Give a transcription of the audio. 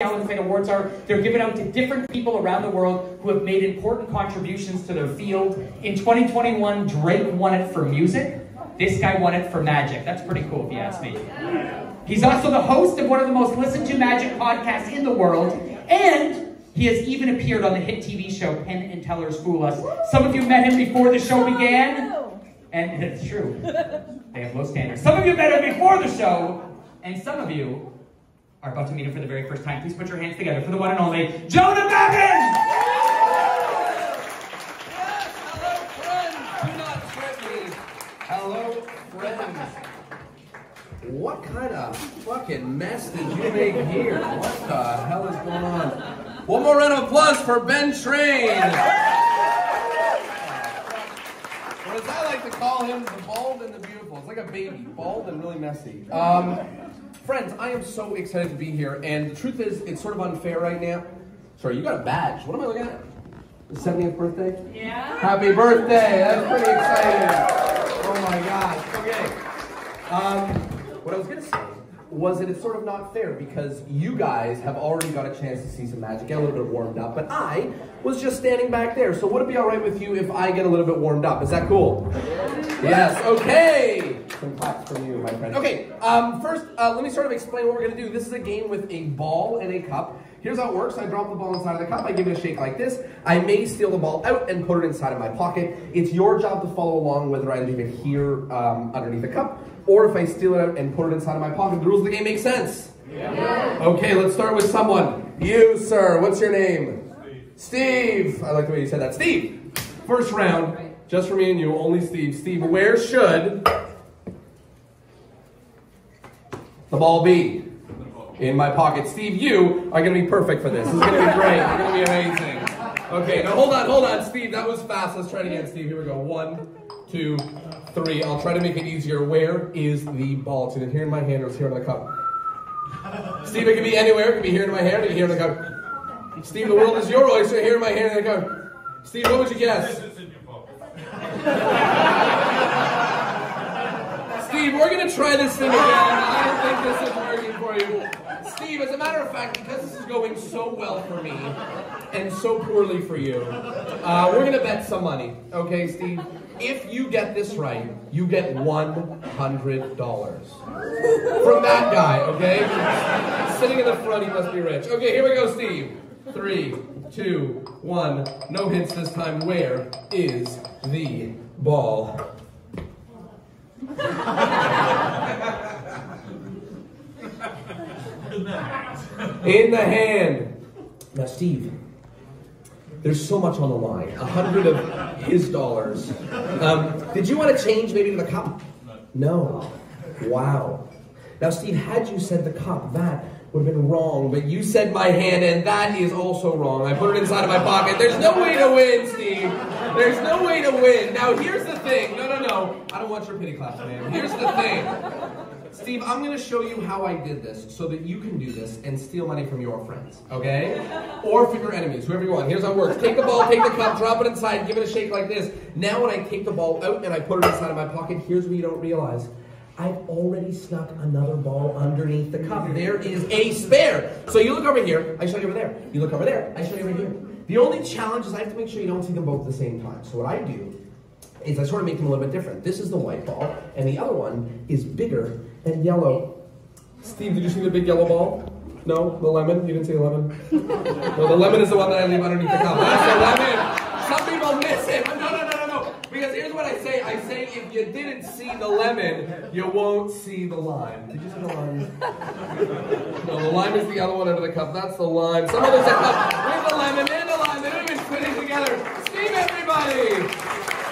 Fate Awards are. They're given out to different people around the world who have made important contributions to their field. In 2021, Drake won it for music. This guy won it for magic. That's pretty cool if you ask me. He's also the host of one of the most listened to magic podcasts in the world, and he has even appeared on the hit TV show Penn and Teller Fool Us. Some of you met him before the show began, and it's true. They have low standards. Some of you met him before the show, and some of you are about to meet him for the very first time. Please put your hands together for the one and only Jonah Babins! Hello, friends. Do not me. Hello, friends. What kind of fucking mess did you make here? What the hell is going on? One more round of applause for Ben Train. Or as I like to call him, the bald and the beautiful. It's like a baby, bald and really messy. Um, friends, I am so excited to be here, and the truth is, it's sort of unfair right now. Sorry, you got a badge. What am I looking at? The 70th birthday? Yeah. Happy birthday! That's pretty exciting. Oh my gosh. Okay. Um, what I was gonna say was that it's sort of not fair because you guys have already got a chance to see some magic, get a little bit warmed up, but I was just standing back there. So would it be all right with you if I get a little bit warmed up? Is that cool? Yes. Okay. Some claps from you, my friend. Okay. Um, first, uh, let me sort of explain what we're gonna do. This is a game with a ball and a cup. Here's how it works. I drop the ball inside of the cup. I give it a shake like this. I may steal the ball out and put it inside of my pocket. It's your job to follow along whether I leave it here um, underneath the cup or if I steal it out and put it inside of my pocket. The rules of the game make sense? Yeah. Okay, let's start with someone. You, sir. What's your name? Steve. Steve. I like the way you said that. Steve. First round, just for me and you, only Steve. Steve, where should the ball be? in my pocket. Steve, you are going to be perfect for this. This is going to be great. It's going to be amazing. Okay, now hold on, hold on, Steve. That was fast. Let's try it again, Steve. Here we go. One, two, three. I'll try to make it easier. Where is the ball? It's either here in my hand or it's here in the cup. Steve, it can be anywhere. It can be here in my hand or here in the cup. Steve, the world is your oyster. Here in my hand and the cup. Steve, what would you guess? Steve, we're going to try this thing again. I this is working for you. Steve, as a matter of fact, because this is going so well for me and so poorly for you, uh, we're going to bet some money. Okay, Steve? If you get this right, you get $100 from that guy, okay? Sitting in the front, he must be rich. Okay, here we go, Steve. Three, two, one. No hints this time. Where is the ball? In the hand. Now, Steve, there's so much on the line. A hundred of his dollars. Um, did you want to change maybe to the cup? No. Wow. Now, Steve, had you said the cup, that would have been wrong, but you said my hand, and that is also wrong. I put it inside of my pocket. There's no way to win, Steve. There's no way to win. Now, here's the thing. No, no, no. I don't want your pity claps, man. Here's the thing. Steve, I'm going to show you how I did this so that you can do this and steal money from your friends, okay? Or from your enemies, whoever you want. Here's how it works. Take the ball, take the cup, drop it inside, give it a shake like this. Now when I take the ball out and I put it inside of my pocket, here's what you don't realize. I've already snuck another ball underneath the cup. There is a spare. So you look over here, I show you over there. You look over there, I show you over here. The only challenge is I have to make sure you don't see them both at the same time. So what I do is I sort of make them a little bit different. This is the white ball, and the other one is bigger and yellow. Steve, did you see the big yellow ball? No, the lemon. You didn't see the lemon. no, the lemon is the one that I leave underneath the cup. That's the lemon. Some people miss it. No, no, no, no, no. Because here's what I say. I say if you didn't see the lemon, you won't see the lime. Did you see the lime? no, the lime is the other one under the cup. That's the lime. Some of there's a cup with the lemon and the lime. They don't even put it together. Steve, everybody.